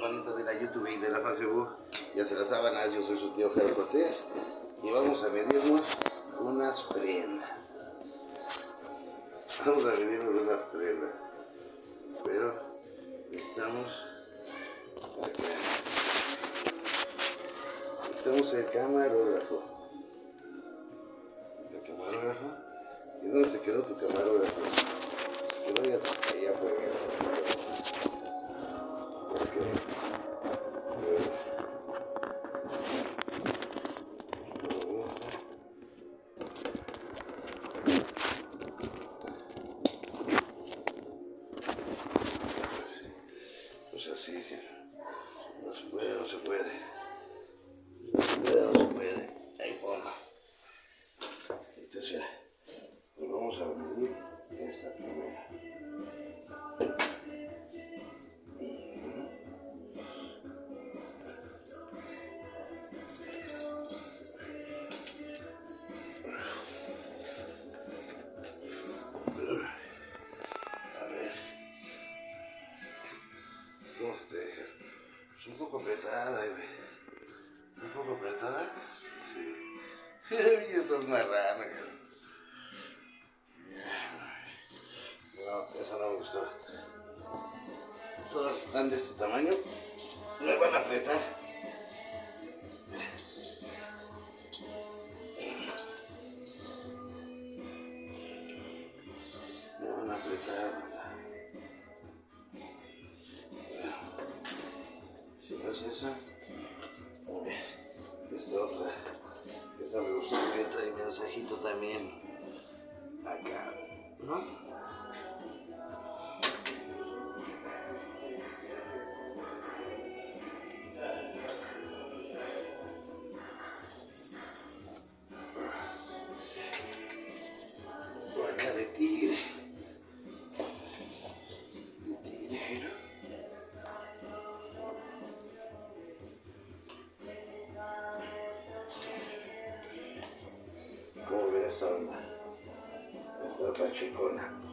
Bonito de la YouTube y de la Facebook, ya se las sábanas, yo soy su tío Jero Cortés y vamos a medirnos unas prendas. Vamos a medirnos unas prendas, pero necesitamos acá. Necesitamos el camarógrafo. El camarógrafo. ¿Y dónde se quedó tu camarógrafo? Quedó allá, allá puede, Es un poco apretada, güey. Un poco apretada. Sí. y estás marrana. No, eso no me gustó. Todas están de este tamaño. Me van a apretar. Es esa, esta otra, esta me gustó porque trae mensajito también acá, ¿no? Por acá de tigre. De tigre. sorba, la sorba cicolata.